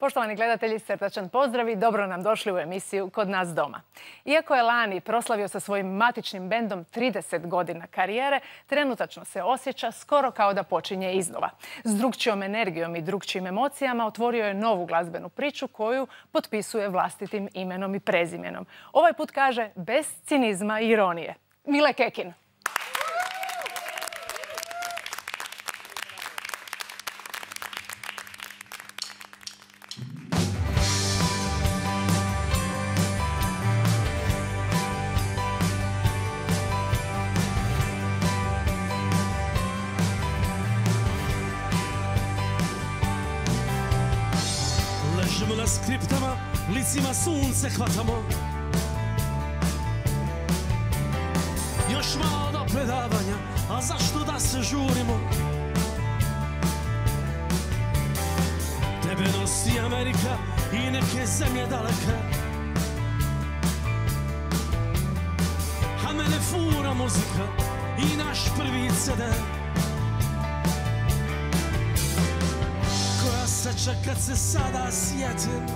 Poštovani gledatelji, srdačan pozdrav i dobro nam došli u emisiju Kod nas doma. Iako je Lani proslavio sa svojim matičnim bendom 30 godina karijere, trenutačno se osjeća skoro kao da počinje iznova. S drugčijom energijom i drugčijim emocijama otvorio je novu glazbenu priču koju potpisuje vlastitim imenom i prezimenom. Ovaj put kaže bez cinizma i ironije. Mile Kekin. Tebe nosi Amerika i neke zemlje daleke. A mene fura muzika i naš prvi CD. Koja sreća kad se sada sjetim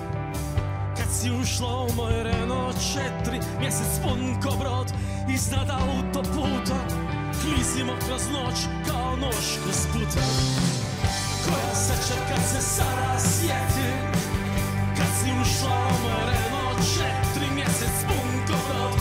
Kad si ušla u moj Renault 4 Mjesec pun ko brod iznad autoputa Klizimo kroz noć kao nož kroz puta sreća kad se sada sjetim Kad si ušla u Renault 4 Mjesec pun ko brod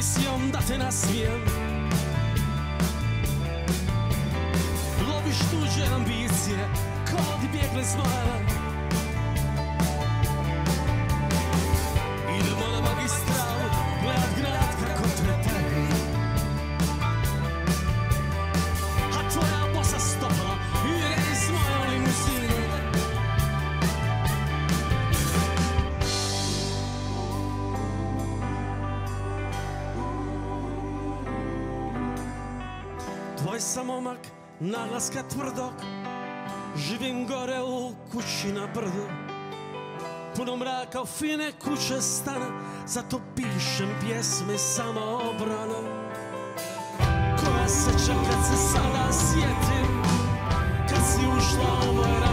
misijom da te nasmijem. Loviš tuđe ambicije kao di bjegle Tvoj sam momak, naglaska tvrdog. Živim gore u kući na brdu. Puno mraka u fine kuće stane Zato pišem pjesme samo obrana Koja seća kad se sada sjetim Kad si ušla u moj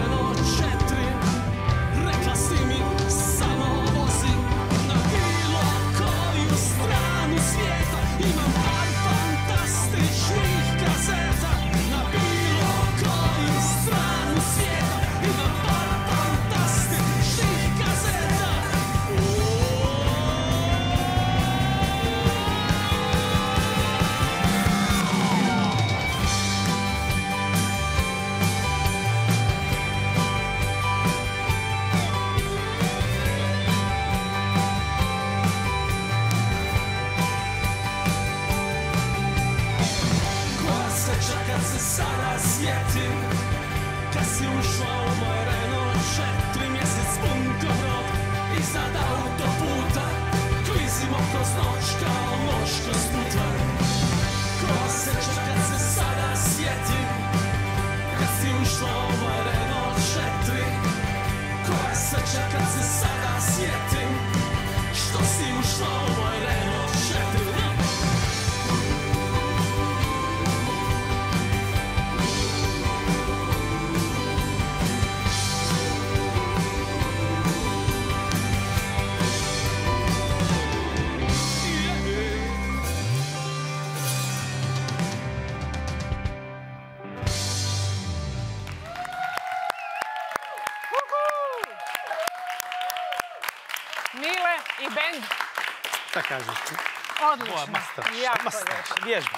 Odlično. Mastar, Jako mastar, lijepo.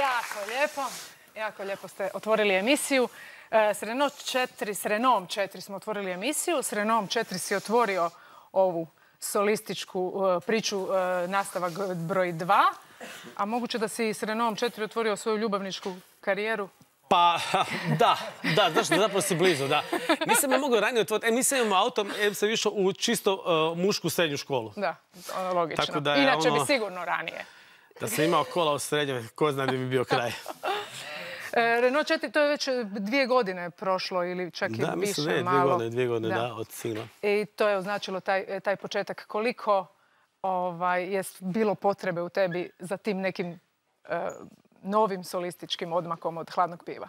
Jako lijepo. Jako lijepo ste otvorili emisiju. S Renault 4, s Renault 4 smo otvorili emisiju. S Renault 4 si otvorio ovu solističku e, priču e, nastavak broj 2. A moguće da si s Renault 4 otvorio svoju ljubavničku karijeru? Pa, da, da, znaš, zapravo si blizu, da. Nisam ja mogao ranije otvoriti. E, nisam imao auto, em sam išao u čisto uh, mušku srednju školu. Da, ono, logično. Tako da je Inače bi ono- sigurno ranije. Da sam imao kola u srednjoj, ko zna gdje bi bio kraj. E, Renault 4, to je već dvije godine prošlo ili čak i Da, više, mislim da je dvije malo. godine, dvije godine, da, od singla. I to je označilo taj, taj početak. Koliko ovaj, je bilo potrebe u tebi za tim nekim e, novim solističkim odmakom od hladnog piva?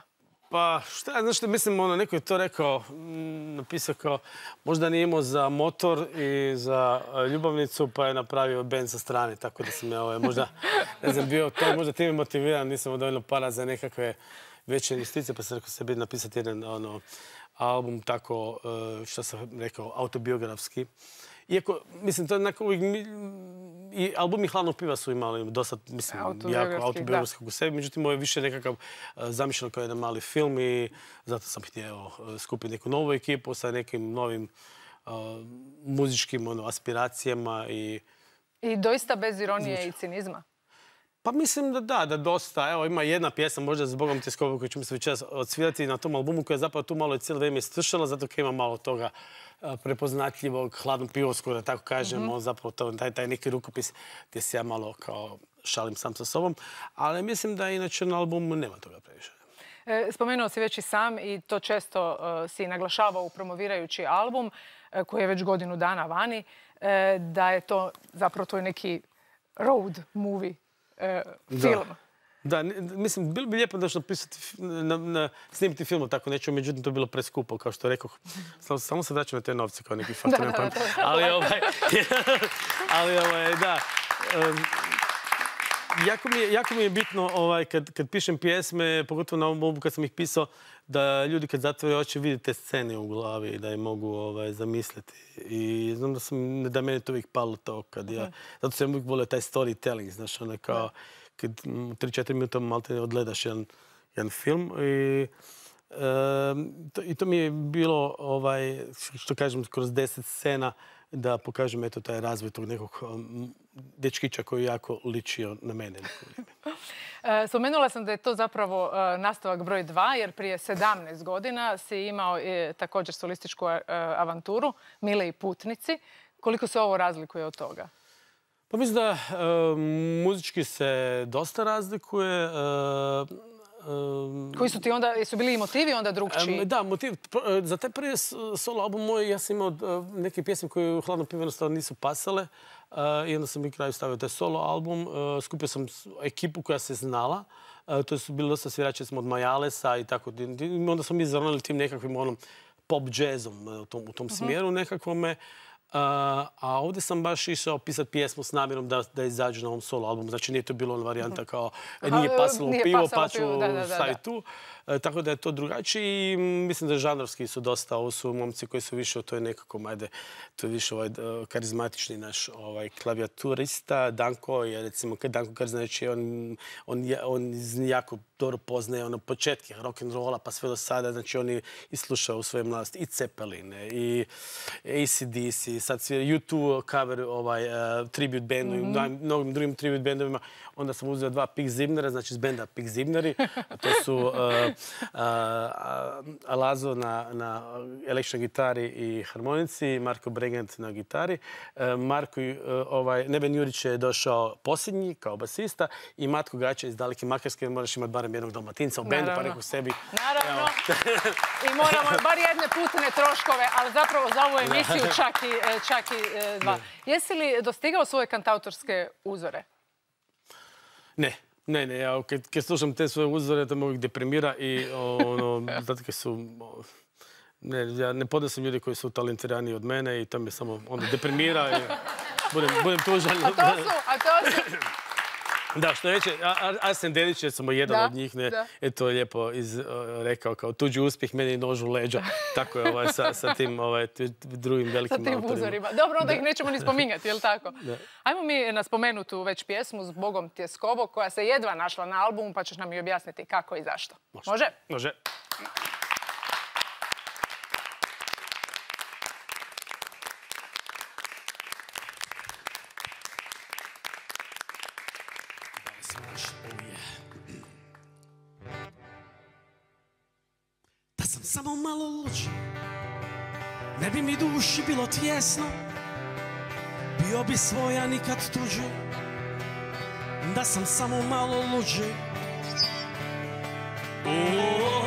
Pa šta, znaš što mislim, ono, neko je to rekao, mm, napisao kao, možda nije imao za motor i za e, ljubavnicu, pa je napravio band sa strane, tako da sam ja ovaj, možda, ne znam, bio to, možda time motiviran, nisam imao dovoljno para za nekakve veće investicije, pa sam rekao sebi napisati jedan ono, album tako, e, što sam rekao, autobiografski. Iako, mislim, to je onako uvijek, i albumi hladnog piva su imali dosta, mislim, jako autobiografskog u sebi, međutim, ovo je više nekakav e, zamišljen kao jedan mali film i zato sam htio e, skupiti neku novu ekipu sa nekim novim e, muzičkim ono, aspiracijama i I doista bez ironije i cinizma. Pa mislim da da, da dosta. Evo, ima jedna pjesma, možda zbogom tjeskovu koju ćemo se večeras odsvirati na tom albumu koja je zapravo tu malo i cijelo vrijeme stršala, zato kad ima malo toga a, prepoznatljivog, hladnog pivovskog, da tako kažemo, zapravo to, taj, taj neki rukopis gdje se ja malo kao šalim sam sa sobom. Ali mislim da inače na albumu nema toga previše. E, Spomenuo si već i sam i to često e, si naglašavao promovirajući album e, koji je već godinu dana vani, e, da je to zapravo tvoj neki road movie e, film. Da, mislim, bilo bi lijepo da što pisati, fi- na, na, snimiti film tako neću, međutim to je bilo preskupo, kao što rekoh. Samo, samo se vraćam na te novce kao neki faktor. Ali, ovaj, ali ovaj, da. Jako, mi je, jako mi je bitno ovaj, kad, kad pišem pjesme, pogotovo na ovom albumu kad sam ih pisao, da ljudi kad zatvore oči vide te scene u glavi i da je mogu ovaj, zamisliti. I znam da, sam, da meni to uvijek palo to kad ja, zato sam uvijek volio taj storytelling, znaš, ono kao kad mm, u 3-4 minuta malte ne odgledaš jedan, jedan film i to, i to mi je bilo, ovaj, što kažem, kroz 10 scena da pokažem eto taj razvoj tog nekog um, dečkića koji je jako ličio na mene. E, Spomenula sam da je to zapravo e, nastavak broj dva, jer prije 17 godina si imao e, također solističku avanturu Mile i putnici. Koliko se ovo razlikuje od toga? Pa mislim da e, muzički se dosta razlikuje. e, Koji su ti onda, jesu bili i motivi onda drugčiji? Em, Da, motiv, pr- za taj prvi solo album moj, ja sam imao e, neke pjesme koje u hladnom pivu jednostavno nisu pasale. e, I onda sam i kraju stavio taj solo album. Skupio sam ekipu koja se znala. To su bili dosta svirači smo od Majalesa i tako. Onda smo mi zaronili tim nekakvim onom pop jazzom u tom, u tom smjeru nekakvome. A, ovdje sam baš išao pisati pjesmu s namjerom da, da izađu na ovom solo albumu. Znači nije to bilo ona varijanta kao e, nije pasalo nije pivo, pa ću staviti tu. E, tako da je to drugačije i mislim da žanrovski su dosta, ovo su momci koji su više, to je nekako, ajde, to je više ovaj karizmatični naš ovaj, klavijaturista, Danko je recimo, kad Danko kaže, znači on, on, je- on jako dobro poznaje ono početke rock'n'rolla pa sve do sada, znači on je i slušao u svojoj mladosti i Cepeline i ACDC, sad svira U2 cover ovaj, uh, tribute bandu i mnogim- mnogim drugim tribute bandovima. Onda sam uzeo dva Pig Zibnera, znači iz benda Pig Zibneri. A to su uh, uh, Alazo na, na električnoj gitari i harmonici, Marko Bregant na gitari. Marko, ovaj, Neben Jurić je došao posljednji kao basista i Matko Gaća iz Daleke Makarske, moraš imati barem jednog dalmatinca u bendu, pa rekao sebi. Naravno. I moramo bar jedne putne troškove, ali zapravo za ovu emisiju čak i, čak i e, dva. Jesi li dostigao svoje kantautorske uzore? Ne, ne, ne, ja kad, kad slušam te svoje uzore, to me uvijek deprimira i ono, zato kad su... Ne, ja ne podnosim ljudi koji su talentirani od mene i to me samo onda deprimira i budem, budem tužan. A to su, a to su, Da, što reče, A- A- Arsen Dedić je samo jedan Da, od njih, ne, da. je to lijepo iz, rekao kao tuđi uspjeh, meni nož u leđa. Tako je ovaj, sa, sa tim ovaj, drugim sa velikim tim autorima. uzorima. Dobro, onda ih nećemo ni spominjati, jel tako? Ajmo mi na spomenutu već pjesmu s Bogom Tjeskovo, koja se jedva našla na albumu, pa ćeš nam i objasniti kako i zašto. Može? Može. Da samo malo luđi Ne bi mi duši bilo tjesno Bio bi svoja nikad tuđi. Da sam samo malo luđi. Da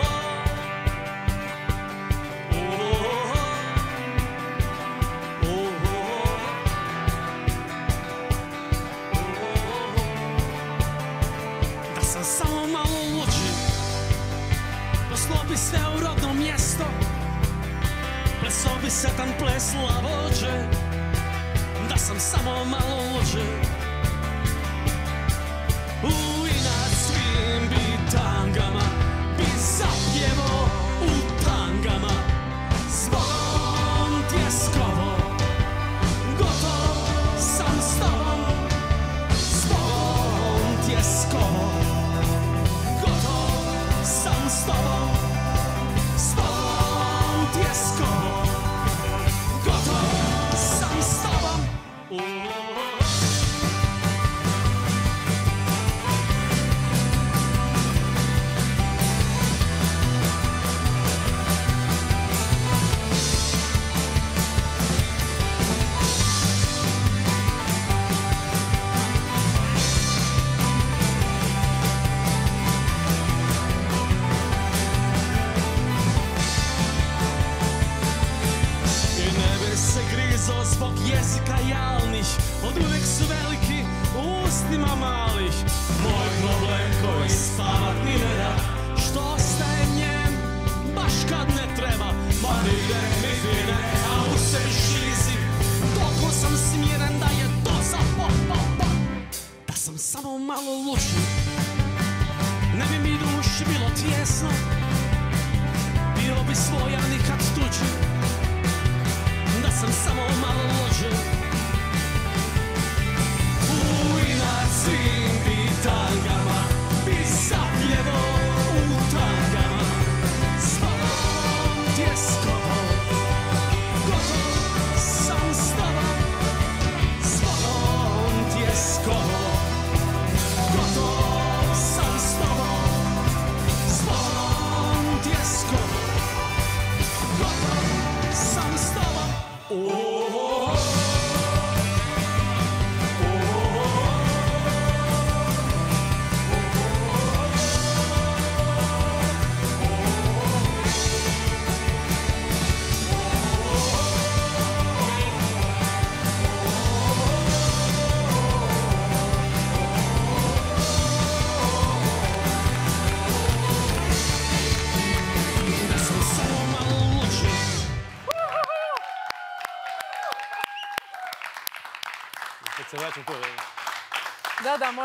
Pleso bi setan ples lavođe Da sam samo malo luđi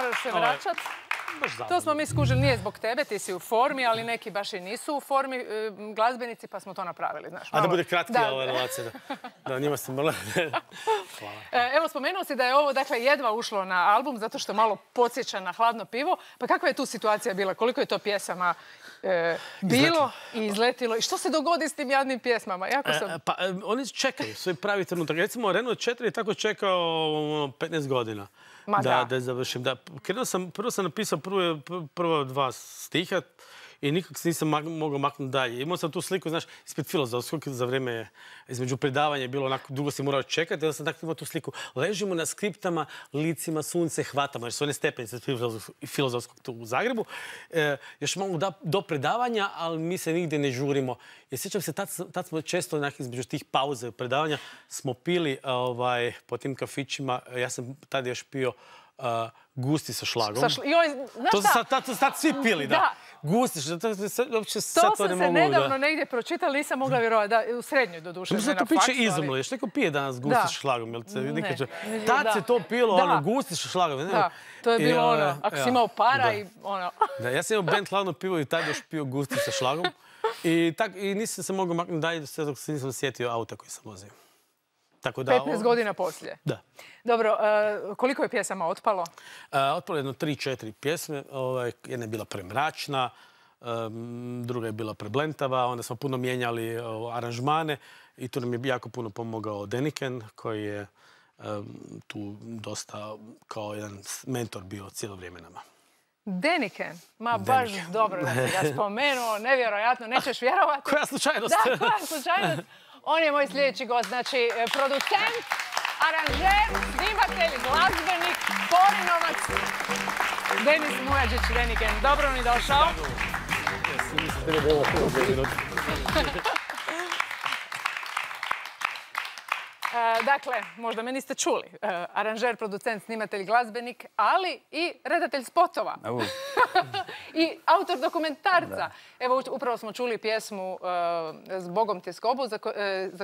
moraš se vraćat. To smo mi skužili, nije zbog tebe, ti si u formi, ali neki baš i nisu u formi e, glazbenici, pa smo to napravili, znaš. A da bude kratka ova relacija. Da, da njima sam mrla. Hvala. E, Evo, spomenuo si da je ovo dakle, jedva ušlo na album zato što malo podsjeća na hladno pivo. Pa kakva je tu situacija bila? Koliko je to pjesama e, bilo i izletilo? I što se dogodi s tim jadnim pjesmama? Jako sam... E, Pa oni čekaju svoj pravi trenutak. Recimo Renault 4 je tako čekao ono, 15 godina. Ma da, da. da završim. Da, krenuo sam, prvo sam napisao prvo, prvo dva stiha i nikak se nisam mogao maknuti dalje. Imao sam tu sliku, znaš, ispred filozofskog za vrijeme između predavanja je bilo onako, dugo si morao čekati, onda sam tako imao tu sliku. Ležimo na skriptama, licima sunce hvatamo, jer su one stepenice filozofskog- tu u Zagrebu. E, još malo da- do predavanja, ali mi se nigdje ne žurimo. I sjećam se, tad, tad smo često između tih pauze predavanja smo pili ovaj, po tim kafićima. Ja sam tad još pio gusti sa šlagom. Sa šl- Joj, znaš To šta? sad, svi pili, da. Da. Gusti, sad- uopće sad To to sam ne se mogu, nedavno da. negdje pročitala, nisam mogla vjerovati. Da, u srednjoj do duše. Mislim ne da to na piće ali- izumlo. Još neko pije danas gusti sa šlagom. Jel se, Ne, nikad će- ne, Tad se to pilo, Da. ono, gusti sa šlagom. ne, Da, to je bilo ovaj, ono, ako si imao para i ono... Da, ja sam imao band hladno pivo i tad još pio gusti sa šlagom. I, tak, I nisam se mogao maknuti dalje sve dok se nisam sjetio auta koji sam vozio. Tako da... 15 ovo- godina poslije. Da. Dobro, e, koliko je pjesama otpalo? Uh, otpalo je jedno tri, četiri pjesme. Jedna je bila premračna, em, druga je bila preblentava, onda smo puno mijenjali aranžmane i tu nam je jako puno pomogao Deniken koji je tu dosta kao jedan mentor bio cijelo vrijeme nama. Deniken. Ma baš Deniken. dobro da si ga spomenuo, nevjerojatno, nećeš vjerovati. Koja slučajnost? Da, koja slučajnost. On je moj sljedeći gost, znači e, producent, aranžer, snimatelj, glazbenik, porinovac, Denis Mujađić Deniken. Dobro mi došao. E, dakle, možda me niste čuli. E, aranžer, producent, snimatelj, glazbenik, ali i redatelj spotova. I autor dokumentarca. Evo, upravo smo čuli pjesmu e, S Bogom ti skobu za,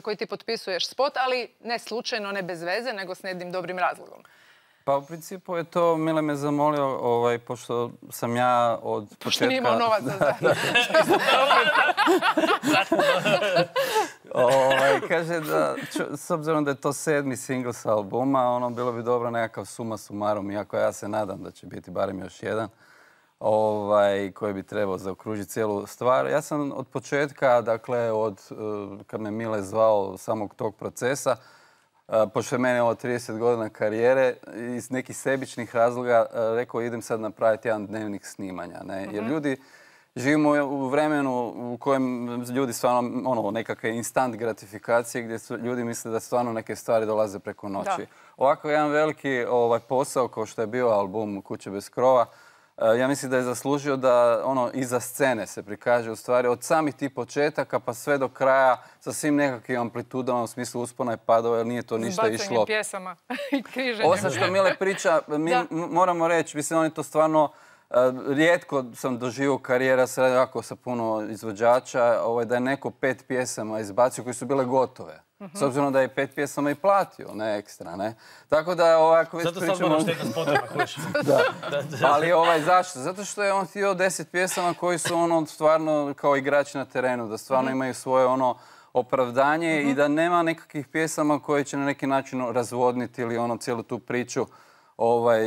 koji ti potpisuješ spot, ali ne slučajno, ne bez veze, nego s jednim dobrim razlogom. Pa u principu je to, Mile me zamolio, ovaj, pošto sam ja od početka... Pošto nije imao novaca za... ovaj, kaže da, s obzirom da je to sedmi single sa albuma, ono, bilo bi dobro nekakav suma sumarom, iako ja se nadam da će biti barem još jedan, ovaj, koji bi trebao zaokružiti cijelu stvar. Ja sam od početka, dakle, od, eh, kad me Mile zvao samog tog procesa, pošto je mene ovo 30 godina karijere, iz nekih sebičnih razloga rekao idem sad napraviti jedan dnevnik snimanja. Ne? Jer mhm. ljudi živimo u vremenu u kojem ljudi stvarno, ono, nekakve instant gratifikacije gdje su, ljudi misle da stvarno neke stvari dolaze preko noći. Ovako jedan veliki ovaj, posao kao što je bio album Kuće bez krova, ja mislim da je zaslužio da ono iza scene se prikaže u stvari od samih tih početaka pa sve do kraja sa svim nekakvim amplitudama u smislu uspona i padova jer nije to ništa išlo. pjesama i Ovo što Mile priča, mi moramo reći, mislim on je to stvarno e, rijetko sam doživio karijera se jako sa puno izvođača, ovaj, da je neko pet pjesama izbacio koji su bile gotove. S obzirom da je pet pjesama i platio, ne ekstra, ne? Tako da ovako već pričamo... Zato sad da. Ali ovaj, zašto? Zato što je on htio deset pjesama koji su ono stvarno kao igrači na terenu, da stvarno mhm. imaju svoje ono opravdanje i mhm. da nema nekakvih pjesama koje će na neki način razvodniti ili ono cijelu tu priču ovaj,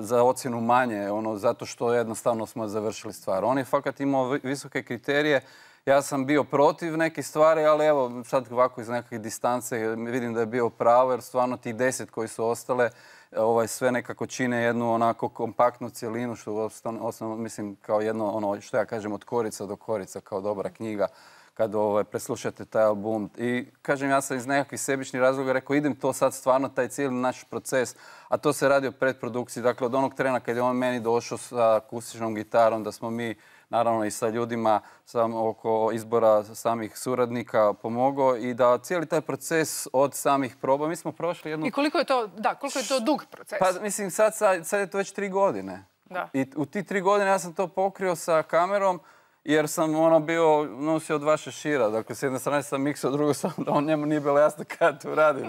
za ocjenu manje, ono, zato što jednostavno smo završili stvar. On je fakat imao visoke kriterije ja sam bio protiv nekih stvari, ali evo sad ovako iz nekakve distance vidim da je bio pravo jer stvarno tih deset koji su ostale ovaj, sve nekako čine jednu onako kompaktnu cjelinu što osnovno mislim kao jedno ono što ja kažem od korica do korica kao dobra knjiga kad ovaj, preslušate taj album. I kažem, ja sam iz nekakvih sebičnih razloga rekao idem to sad stvarno, taj cijeli naš proces, a to se radi o predprodukciji. Dakle, od onog trena kad je on meni došao sa akustičnom gitarom, da smo mi naravno i sa ljudima sam oko izbora samih suradnika pomogao i da cijeli taj proces od samih proba, mi smo prošli jednu... I koliko je to, da, koliko je to dug proces? Pa mislim sad, sad, je to već tri godine. Da. I u ti tri godine ja sam to pokrio sa kamerom, jer sam ono bio, nosio dva šešira. Dakle, s jedne strane sam miksao, drugo sam, da on njemu nije bilo jasno kada to radi.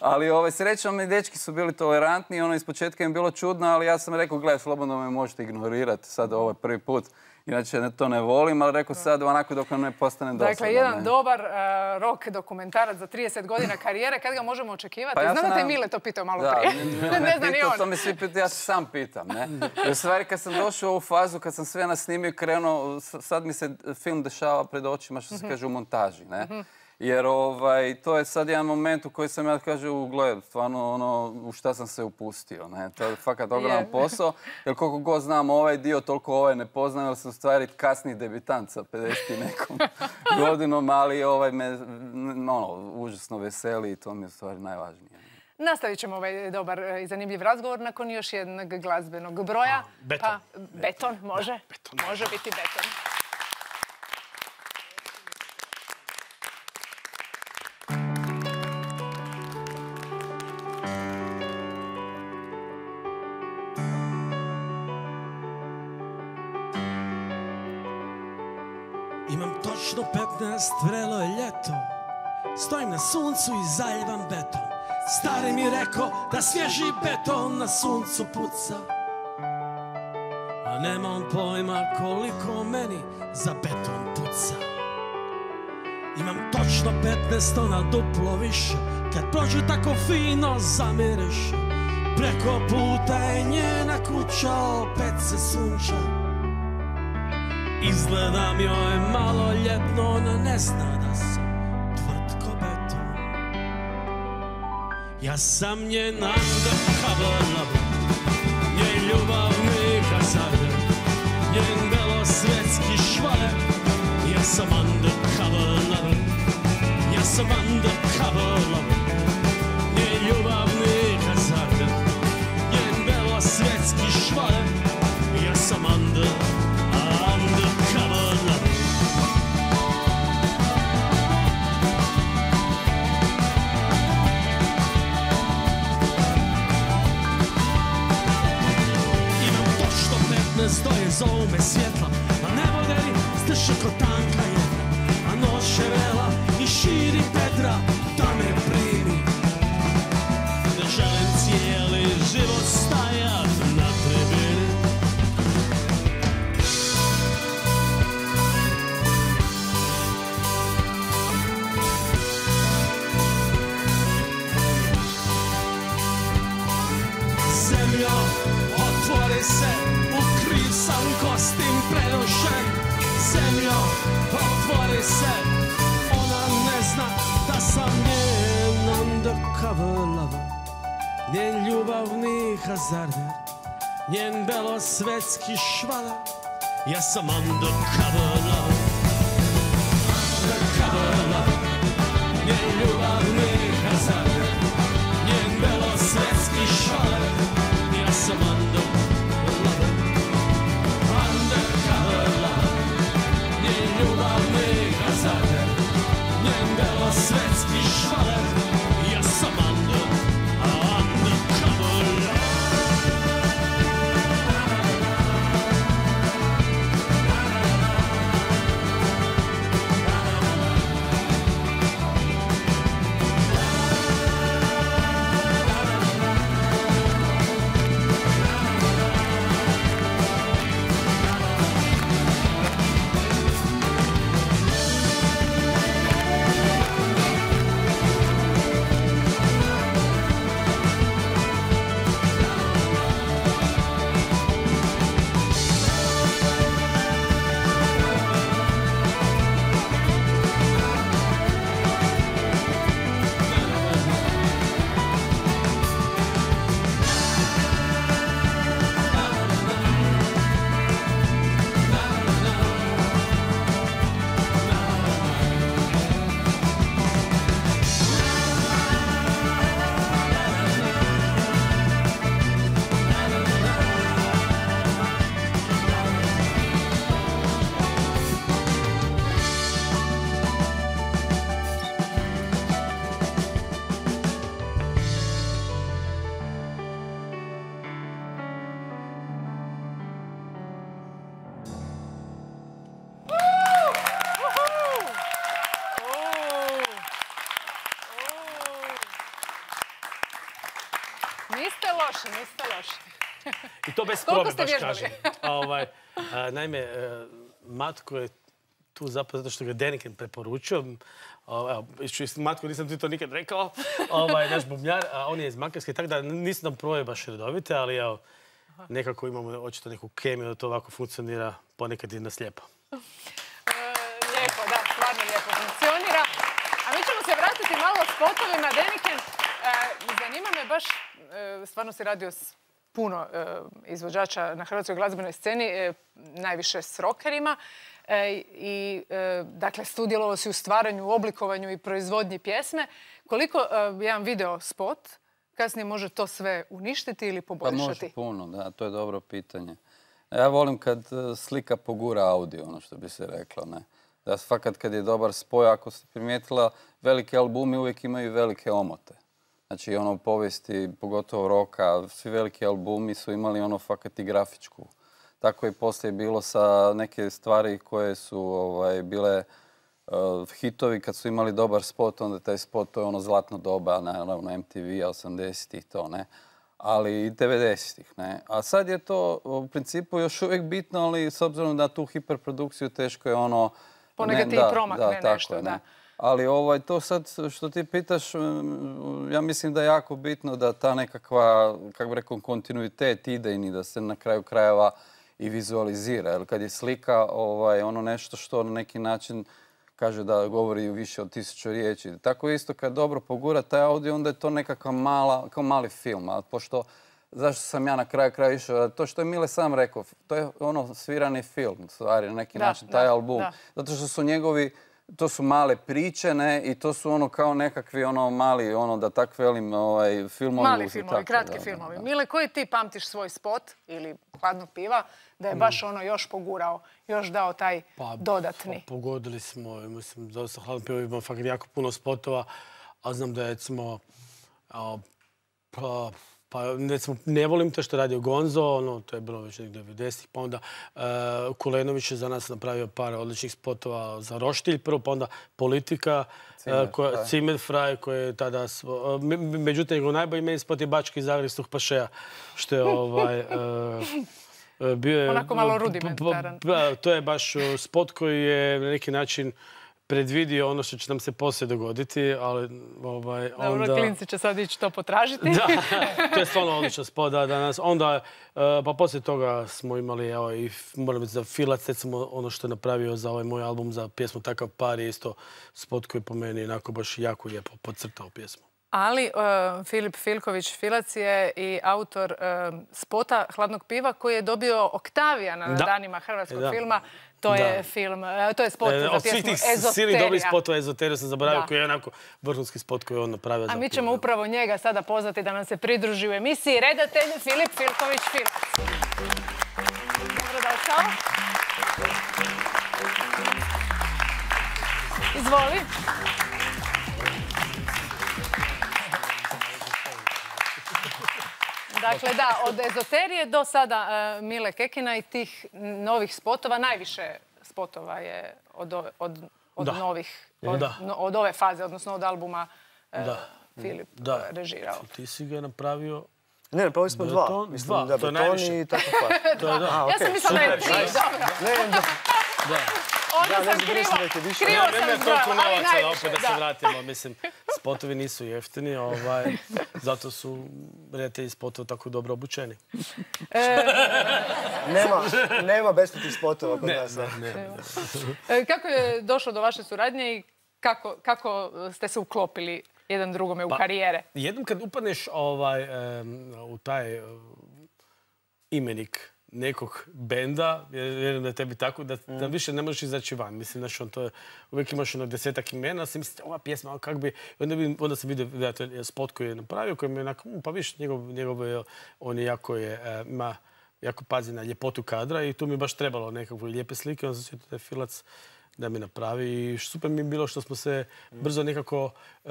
Ali ovaj, srećom mi dečki su bili tolerantni, ono iz početka im bilo čudno, ali ja sam rekao, gledaj, slobodno me možete ignorirati sad ovaj prvi put. Inače to ne volim, ali rekao sad onako dok ne postane dosadno. Dakle, jedan dobar uh, rock dokumentarac za 30 godina karijere, kad ga možemo očekivati? Pa Znam da te Mile to pitao malo prije. Ne, ne, zna ni on. To mi svi pitaju, ja se sam pitam. Ne? u stvari kad sam došao u ovu fazu, kad sam sve nasnimio i krenuo, sad mi se film dešava pred očima što se mhm. kaže u montaži. Ne? Mhm. Jer ovaj, to je sad jedan moment u koji sam ja kažu, gled, stvarno ono, u šta sam se upustio. Ne? To je fakat ogroman posao. Jer koliko god znam ovaj dio, toliko ovaj ne poznam, jer sam u stvari kasni debitant sa 50 nekom godinom, ali ovaj me ono, užasno veseli i to mi je u stvari najvažnije. Nastavit ćemo ovaj dobar i zanimljiv razgovor nakon još jednog glazbenog broja. beton. Pa, beton, može. Može biti beton. Točno 15, vrelo je ljeto. Stojim na suncu i zaljevam beton. Stari mi rekao da svježi beton na suncu puca. A nema on pojma koliko meni za beton puca. Imam točno 15 tona duplo više. Kad prođe tako fino zamiriše Preko puta je njena kuća opet se sunča Izgledam joj malo ljetno, ona ne zna da sam tvrtko beton. Ja sam njen undercover lover, njen ljubavni hazard, njen belosvetski švaler. Ja sam undercover lover, ja sam undercover. lover zovu me svjetla A ne vodeni strše ko tanka belosvetski švaler Ja sam undercover lover bez probe, baš kažem. A, ovaj, a, naime, e, Matko je tu zapravo zato što ga Deniken preporučio. Evo, Matko, nisam ti to nikad rekao. Ovaj, naš bubnjar, a on je iz Makarske, tako da nisu nam proje baš redovite, ali evo, nekako imamo očito neku kemiju da to ovako funkcionira ponekad i na slijepo. E, lijepo, da, stvarno lijepo funkcionira. A mi ćemo se vratiti malo spotovima. Deniken, e, zanima me baš, e, stvarno si radio s puno e, izvođača na hrvatskoj glazbenoj sceni, e, najviše s rockerima. E, I, dakle, sudjelovao si u stvaranju, u oblikovanju i proizvodnji pjesme. Koliko jedan video spot kasnije može to sve uništiti ili Pa poboljšati? može puno, da, to je dobro pitanje. Ja volim kad slika pogura audio, ono što bi se reklo, ne. Da fakat kad je dobar spoj, ako ste primijetila, veliki albumi uvijek imaju velike omote. Znači ono u povijesti, pogotovo roka, svi veliki albumi su imali ono fakat i grafičku. Tako je poslije bilo sa neke stvari koje su ovaj, bile uh, hitovi kad su imali dobar spot, onda taj spot to je ono zlatno doba, naravno MTV, 80-ih to, ne. Ali i 90-ih, ne. A sad je to u principu još uvijek bitno, ali s obzirom na tu hiperprodukciju teško je ono... Ponekad ne, ti i da, promakne da, tako nešto, ne. Ali ovaj, to sad što ti pitaš, mm, ja mislim da je jako bitno da ta nekakva, kako bi rekao, kontinuitet idejni, da se na kraju krajeva i vizualizira. Jer kad je slika ovaj, ono nešto što na neki način kaže da govori više od tisuću riječi. Tako isto kad dobro pogura taj audio, onda je to nekakva mala, kao mali film. A pošto, zašto sam ja na kraju kraja išao, to što je Mile sam rekao, to je ono svirani film, stvari, na neki Da, način, taj da, album. da. Zato što su njegovi, to su male priče, ne, i to su ono kao nekakvi ono mali, ono da tak velim, ovaj, filmovi. Mali filmovi, tako, kratki da, da, filmovi. da. Mile, koji ti pamtiš svoj spot ili hladnog piva da je baš ono još pogurao, još dao taj dodatni? Pa, pogodili smo, mislim, dosta hladno pivo ima fakat jako puno spotova, a znam da je, recimo, a, pa, Pa recimo, ne volim to što je radio Gonzo, ono, to je bilo već nekih 90-ih, pa onda uh, Kulenović je za nas napravio par odličnih spotova za Roštilj, prvo, pa onda Politika, Cimer, Fraj. Cimer Fraj, koji je tada... me- međutim, njegov najbolji meni spot je Bački Zagreb Stuh Pašeja, što je ovaj... bio je, Onako malo rudimentaran. to je baš spot koji je na neki način predvidio ono što će nam se poslije dogoditi, ali ovaj, Dobro, onda... klinci će sad ići to potražiti. Da, to je stvarno odličan spot da, danas. Onda, e, pa poslije toga smo imali, evo, i moram za Filac, recimo ono što je napravio za ovaj moj album za pjesmu Takav par je isto spot koji po meni onako baš jako lijepo podcrtao pjesmu. Ali e, Filip Filković Filac je i autor e, spota Hladnog piva koji je dobio Oktavijana na Da. danima hrvatskog E, da. filma. To je film, to je spot E, za od svih pjesmu tih silnih dobrih Ezoterija. spotova Ezoterija sam zaboravio Da. koji je onako vrhunski spot koji je on napravio. A mi ćemo upravo njega sada pozvati da nam se pridruži u emisiji redatelj Filip Filković Filac. Dobrodošao. Izvoli. Dakle, da, od ezoterije do sada e, Mile Kekina i tih novih spotova, najviše spotova je od, ove- od, od Da. novih, od, Da. no- od ove faze, odnosno od albuma e, Da. Filip Da. e, režirao. Ti si ga napravio... Ne, napravili smo dva. Mislim Dva, da to je beton najviše. i tako je da. A, Ja sam mislila da je tri, dobro. Ne, da, da. Onda Da, sam krivo, krivo Ne, sam ne, ali novaca, najviše, opet da se vratimo. Mislim, spotovi nisu jeftini, ovaj, zato su redatelji spotova tako dobro obučeni. nema, nema besplatnih spotova kod nas. E, Kako je došlo do vaše suradnje i kako, kako ste se uklopili jedan drugome u Pa, karijere? Jednom kad upadneš ovaj, u taj imenik nekog benda, jer- vjerujem da je tebi tako, da, da više ne možeš izaći van. Mislim, znaš, on to je, uvijek imaš ono desetak imena, si misliš, ova pjesma, kak bi... Onda, bi, onda sam vidio to spot koji je napravio, koji mi je onako, "Mm, pa viš, njegov, njegov je, on je jako je, e, ima, jako pazi na ljepotu kadra i tu mi je baš trebalo nekakve lijepe slike, onda sam sjetio da je Filac da mi napravi. I super mi je bilo što smo se brzo nekako e,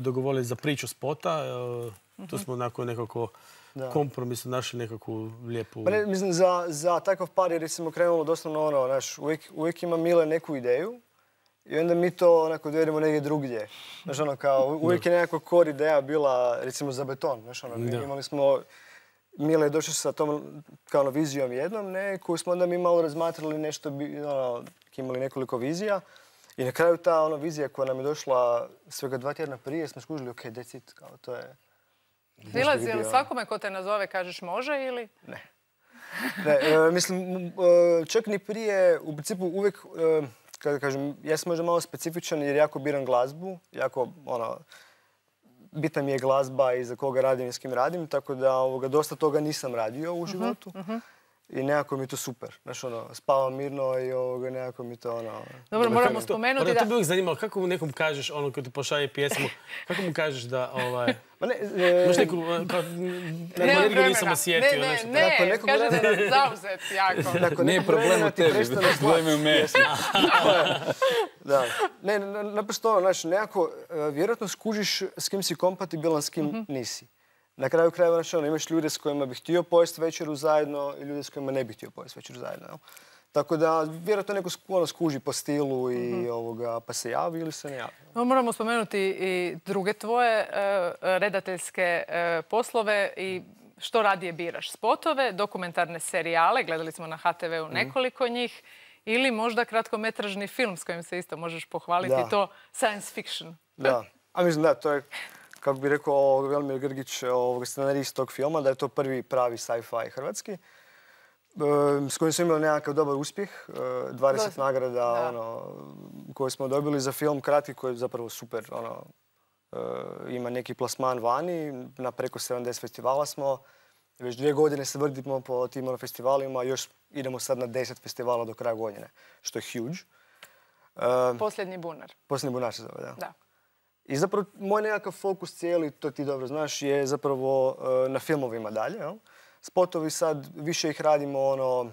dogovorili za priču spota. E, Tu smo onako nekako kompromisno našli nekakvu lijepu... Pa ne, mislim, za, za takav par je recimo krenulo doslovno ono, znaš, uvijek, uvijek ima Mile neku ideju i onda mi to onako dovedemo negdje drugdje. Znaš, ono, kao, uvijek je nekakva core ideja bila, recimo, za beton. Znaš, ono, Da. imali smo, Mile je došao sa tom kao ono, vizijom jednom, ne, koju smo onda mi malo razmatrali nešto, bi, ono, imali nekoliko vizija. I na kraju ta ono, vizija koja nam je došla svega dva tjedna prije, smo skužili, ok, that's it, kao, to je... Jel ono. svakome ko te nazove kažeš može ili? Ne, e, mislim, e, čak ni prije, u principu uvijek, e, kada kažem, ja sam možda malo specifičan jer jako biram glazbu, jako, ono, bitna mi je glazba i za koga radim i s kim radim, tako da ovoga, dosta toga nisam radio u životu. I nekako mi je to super. Znaš, ono, spavam mirno i ovoga, nekako mi to, ono... Dobro, moramo To, spomenuti onda da... to bi uvijek zanimalo, kako mu nekom kažeš, ono koji ti pošalje pjesmu, kako mu kažeš da, ovaj, Ma ne, e, Imaš neku, kao, nisam vremena. osjetio. Ne, ne, nešto. ne, Nakon nekog kaže da je zauzet jako. nakon Nije nekog problem u tebi, problem je u meni. Da. Ne, na- naprosto znaš, nekako, e, vjerojatno skužiš s kim si kompatibilan, s kim Mhm. nisi. Na kraju krajeva, znaš, ono, imaš ljude s kojima bih htio pojesti večeru zajedno i ljude s kojima ne bih htio pojesti večeru zajedno. jel? Tako da, vjerojatno neko ono, skuži po stilu i Mhm. ovoga, pa se javi ili se ne javi. No, moramo spomenuti i druge tvoje e, redateljske e, poslove i što radije biraš? Spotove, dokumentarne serijale, gledali smo na HTV-u Mhm. nekoliko njih, ili možda kratkometražni film s kojim se isto možeš pohvaliti, Da. to science fiction. Da. A mislim da, to je, kako bi rekao Velimir Grgić, scenarist tog filma, da je to prvi pravi sci-fi hrvatski. E, s kojim smo imali nekakav dobar uspjeh, e, 20 Dosta. nagrada Da. ono, koje smo dobili za film kratki koji je zapravo super. Ono, e, ima neki plasman vani, na preko 70 festivala smo. Već dvije godine se vrdimo po tim ono, festivalima, još idemo sad na 10 festivala do kraja godine, što je huge. E, Posljednji bunar. Posljednji bunar se zove, da. Da. I zapravo moj nekakav fokus cijeli, to ti dobro znaš, je zapravo e, na filmovima dalje. Jel? Spotovi sad, više ih radimo ono,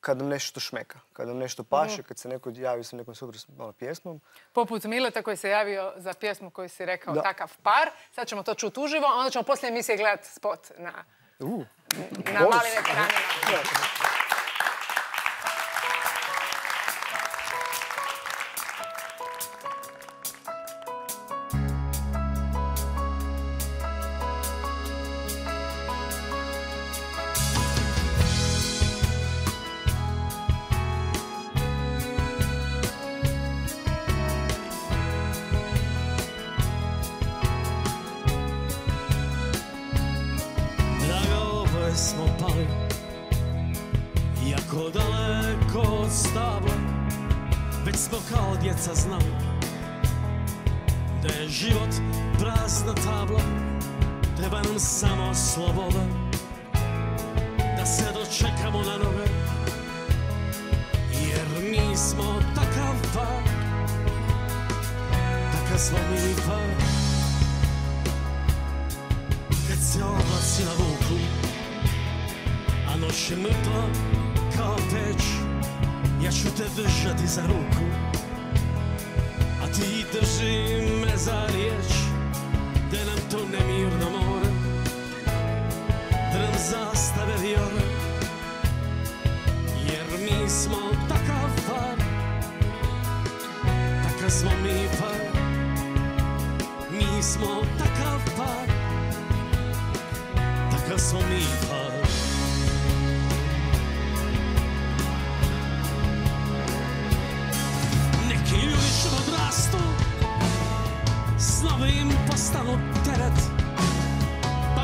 kad nam nešto šmeka, kad nam nešto paše, kad se neko javi sa nekom super ono, pjesmom. Poput Mileta koji se javio za pjesmu koju si rekao Da. takav par. Sad ćemo to čuti uživo, onda ćemo poslije emisije gledati spot na, Uh, na malim ekranima. smo mi par. Mi smo takav par. Takav smo mi par. Neki ljudi što odrastu Snovi im postanu teret.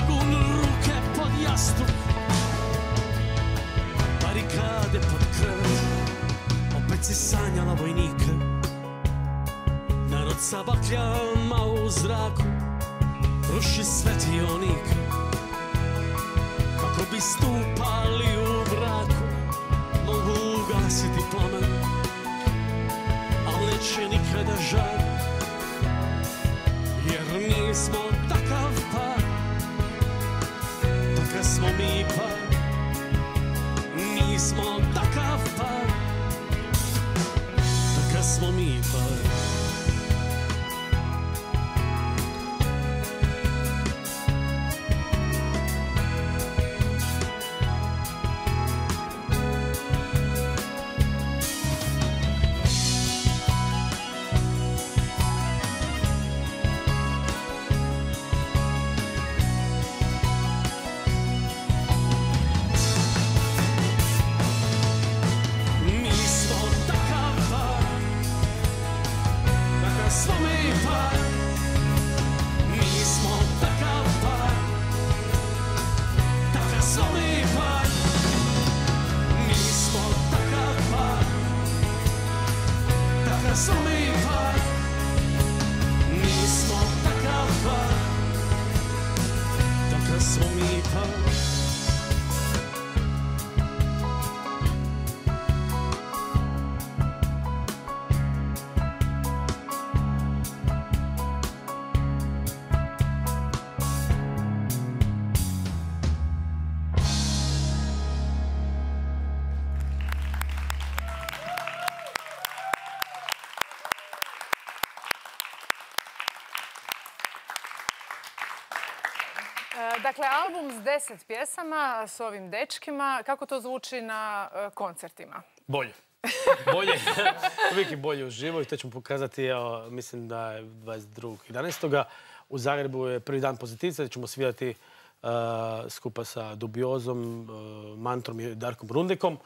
Gunu ruke pod jastuk Barikade pod krevet Opet si sanjala vojnike. Narod sa bakljama u zraku Ruši svetionike kako bi stupali u braku Mogu ugasiti plamen Al neće nikada žar. Jer mi smo takav par Takav smo mi par. Mi smo takav par Takav smo mi par Dakle, album s deset pjesama s ovim dečkima. Kako to zvuči na e, koncertima? Bolje. Bolje. Uvijek je bolje uživo i to ćemo pokazati, evo, mislim da je 22.11. U Zagrebu je prvi dan pozitivca, gdje ćemo svirati uh, skupa sa Dubiozom, uh, Mantrom i Darkom Rundekom.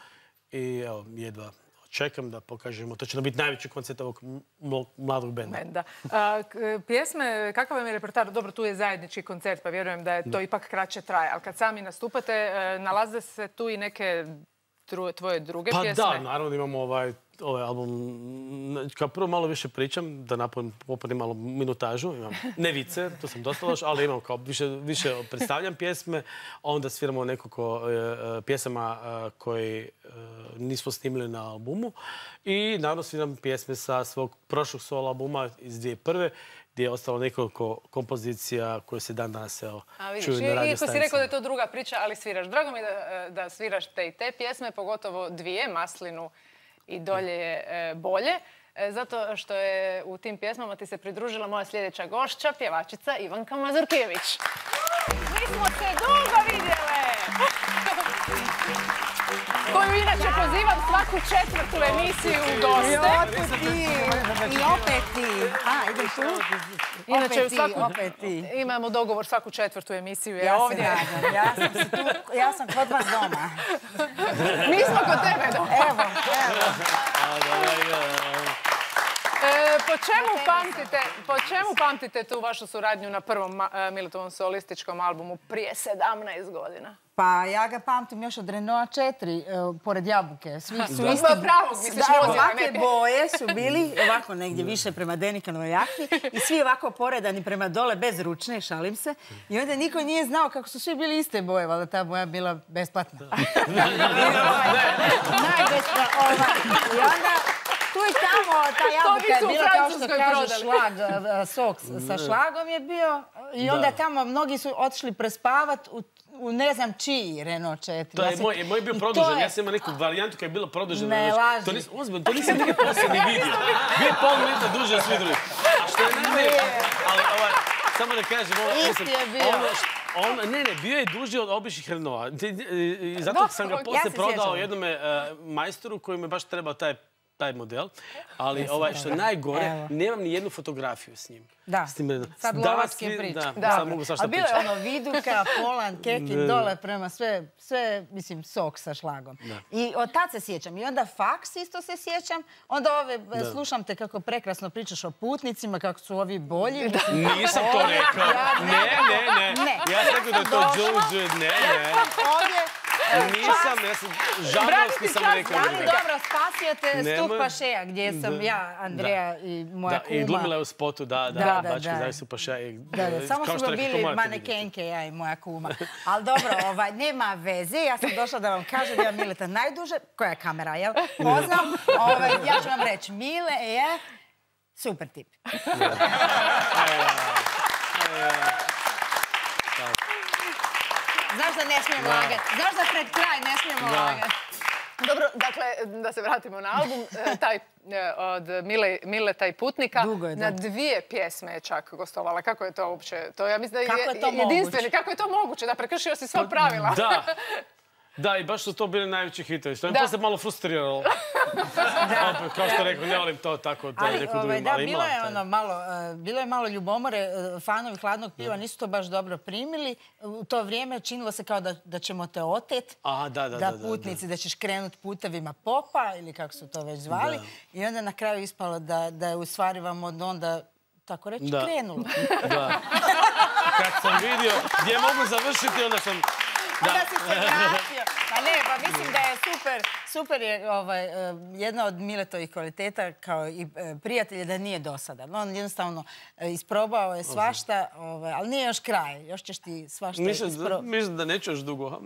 I evo, jedva čekam da pokažemo. To će nam biti najveći koncert ovog mladog benda. Benda. A, pjesme, kakav vam je repertar? Dobro, tu je zajednički koncert, pa vjerujem da je to ipak kraće traje. Ali kad sami nastupate, e, nalaze se tu i neke tvoje druge Pa pjesme? da, naravno imamo ovaj, ovaj album. Kao prvo malo više pričam, da popunim malo minutažu. Imam ne vice, to sam dosta loš, ali imam kao više, više predstavljam pjesme. Onda sviramo nekoliko e, e, pjesama e, koje e, nismo snimili na albumu. I naravno sviram pjesme sa svog prošlog solo albuma iz 2001. gdje je ostalo nekoliko kompozicija koje se dan danas evo, A vidiš, čuju na radio iako si rekao da je to druga priča, ali sviraš. Drago mi je da, da sviraš te i te pjesme, pogotovo dvije, Maslinu i Dolje je e, bolje. E, Zato što je u tim pjesmama ti se pridružila moja sljedeća gošća, pjevačica Ivanka Mazurkević. Mi smo se dugo Koju inače pozivam svaku četvrtu emisiju u goste. i opet ti. A, ideš tu? Inače, opet ti, svaku- opet ti. Imamo dogovor svaku četvrtu emisiju je Ja se ovdje. nadam, ja sam se tu, ja sam kod vas doma. Mi smo kod tebe doma. Evo, evo. E, po čemu pamtite, po čemu pamtite tu vašu suradnju na prvom e, Miletovom solističkom albumu prije 17 godina? Pa ja ga pamtim još od Renault 4, e, pored jabuke. Svi su Da. isti. Pravog, misliš, Da, ovakve boje su bili, ovako negdje više prema Denikanovoj jakni i svi ovako poredani prema dole bez ručne, šalim se. I onda niko nije znao kako su svi bili iste boje, valjda ta boja bila besplatna. Najbesplatna. Ovaj. I onda tu i tamo ta jabuka je bila kao što kaže šlag, a, a, sok sa šlagom je bio. I onda tamo mnogi su otišli prespavat u, u ne znam čiji Renault 4. To je moj, moj je bio produžen, je- ja sam imao neku varijantu koja je bila produžena. Ne laži. To nisam, ozbiljno, to nisam nikad poslije ni vidio. Bio je pol minuta duže od svih drugih. A što je najbolje, ali ovaj, samo da kažem, ovo, Isti je bio. ono on, ne, ne, bio je duži od običnih Renaulta. Zato sam ga ja se prodao sjećam. jednome e, majstoru koji mi je baš trebao taj taj model, ali ovaj, što najgore, Evo. nemam ni jednu fotografiju s njim. Da. S tim. Sad lovačke priče. Da, Da. sad mogu svašta Ali bilo je ono viduka, polan, keki, dole prema sve, sve, mislim, sok sa šlagom. I od tad se sjećam. I onda faks isto se sjećam. Onda ove, e, slušam te kako prekrasno pričaš o putnicima, kako su ovi bolji. Nisam to rekao. Ne, ne, ne. Ne. Ja sam rekao da je to. Đuđu. Ne, ne. Ovdje, Nisam, ja sam žanrovski sam rekao. ali dobro, spasio te Nemoj. Stup Pašeja, gdje sam Da. ja, Andreja i moja Da, kuma. i glumila je u spotu, da, da, Da, Bački. Zaj su paša i... Da, da, samo kao smo bili manekenke, ja i moja kuma. Ali dobro, ovaj, nema veze. Ja sam došla da vam kažem da je Mileta najduže. Koja je kamera, jel? Poznam. Ovaj, ja ću vam reći, Mile je super tip. Znaš da ne smijem lagati. Znaš da pred kraj ne smijemo lagati. Dobro, dakle, da se vratimo na album. E, Taj e, od Mile, Mile taj putnika. Dugo je, da. Na dvije pjesme je čak gostovala. Kako je to uopće? To ja mislim da Kako je to jedinstveni. moguće? Kako je to moguće? Da prekršio si sva pravila. Da. Da, i baš su to bili najveći hitovi. Me Da. poslije malo frustriralo. Opet, kao što rekao, ne volim to tako, to je Ali neko ovaj, drugi, da, ali bilo ima je taj- ono malo, bilo je malo ljubomore, e, fanovi hladnog piva nisu to baš dobro primili. U to vrijeme činilo se kao da, da ćemo te otet. A, da, da, da da, da, putnici, da ćeš krenut putevima popa ili kako su to već zvali. I onda na kraju ispalo da, da je u stvari vam od onda tako reći Da. krenulo. Da. Kad sam vidio gdje mogu završiti, onda sam... Onda si se vratio. Pa mislim da je super, super je ovaj, e, jedna od Miletovih kvaliteta kao i e, prijatelja da nije dosadan. On jednostavno e, isprobao je svašta, ovaj, ali nije još kraj. Još ćeš ti svašta Mislim, isprobati. mislim da neću još dugo.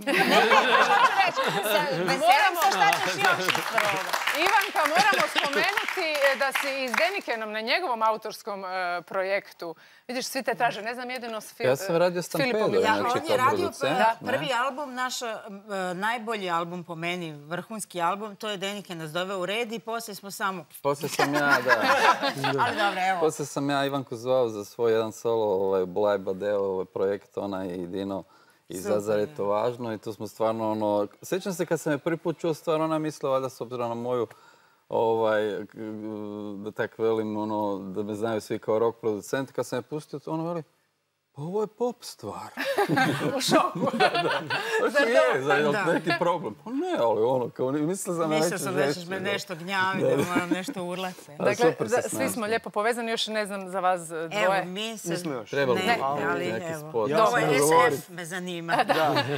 Veselim se šta ćeš još isprobati. Ivanka, moramo spomenuti da si i s Denikenom na njegovom autorskom projektu. Vidiš, svi te traže, ne znam jedino s Fil- Ja sam radio s Filipom Stampedo, Ilićem. Ja, Znači, on kao je radio producent, da, ne? prvi album, naš najbolji album po meni, vrhunski album, to je Denike nas doveo u red i poslije smo samo... Poslije sam ja, da. Ali dobro, evo. Poslije sam ja Ivanku zvao za svoj jedan solo, ovaj, Blaj Badeo, ovaj projekt, ona i Dino. I Super, Zazar je to važno i tu smo stvarno ono... Sjećam se kad sam je prvi put čuo stvarno ona mislila valjda s obzirom na moju ovaj, da tak velim, ono, da me znaju svi kao rock producent, kad sam je pustio, ono veli, ovo je pop stvar. U šoku. Znači je, za Da. neki problem. Pa ne, ali ono, kao mislila sam veću sam da ćeš me da. nešto gnjaviti, da moram nešto urlat se. Ali Dakle, se za- svi smo lijepo povezani, još ne znam za vas e, Evo, dvoje. mi se... Nismo još. Trebali Ne, ali neki evo. spot. Ja Ovo sam je. SF me zanima.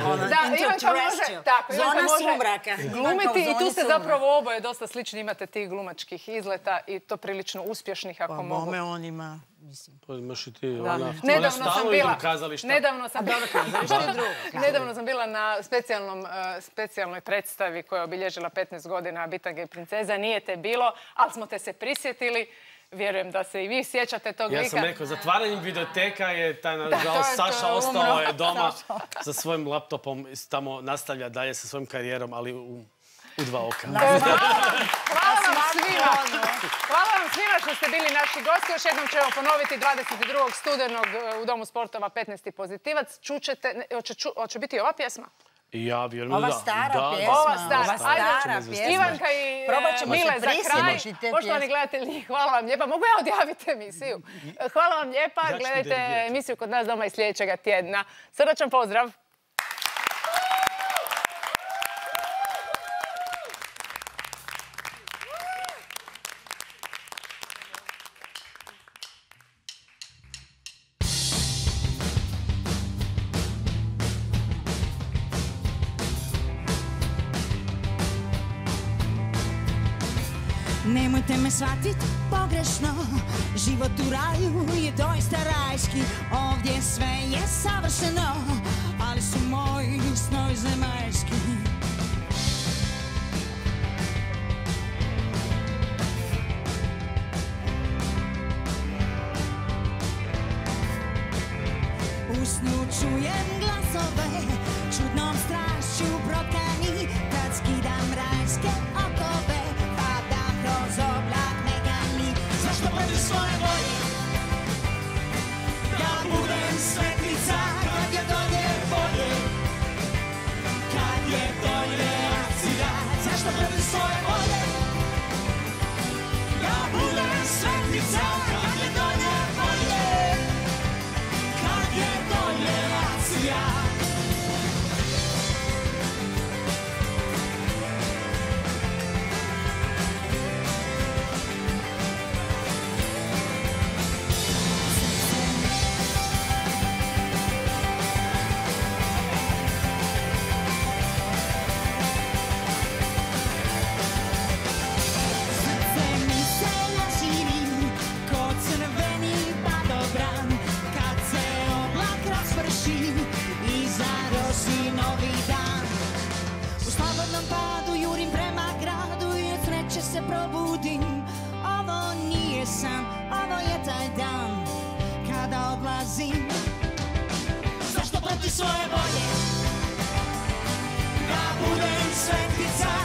Ono, Da, Ivanka može, tako, Ivanka Zona može sumraka. Glumiti i tu sumraka. zapravo oboje dosta slični, imate tih glumačkih izleta i to prilično uspješnih ako Pa mogu. bome on ima, mislim. Pa imaš i ti, Da. ona, ona Nedavno sam bila, kazališta. nedavno sam, drugo. nedavno sam bila na specijalnom, e, specijalnoj predstavi koja je obilježila 15 godina Bitange i princeza. Nije te bilo, ali smo te se prisjetili. Vjerujem da se i vi sjećate tog Ja lika. sam rekao, zatvaranjem videoteka je taj, to nažalost, je to, Saša ostao je doma sa svojim laptopom i tamo nastavlja dalje sa svojom karijerom, ali u, u dva oka. Hvala vam svima. Hvala vam svima što ste bili naši gosti. Još jednom ćemo ponoviti 22. studenog e, u Domu sportova 15. pozitivac. Čućete, hoće, ču- hoće biti ova pjesma? Ja vjerujem Ova da. stara da, da. pjesma. Ova stara. Ova stara pjesma. Ivanka i Probat e, Mile za kraj. Poštovani gledatelji, hvala vam lijepa. Mogu ja odjaviti emisiju? Hvala vam lijepa. Gledajte emisiju kod nas doma i sljedećega tjedna. Srdačan pozdrav. Me shvatit pogrešno. Život u raju je doista rajski. Ovdje sve je savršeno Ali su moji snovi zemaljski Zašto protiv probudim. Ovo nije san, ovo je taj dan Kada odlazim. Zašto proti svoje bolje? Da budem svetica.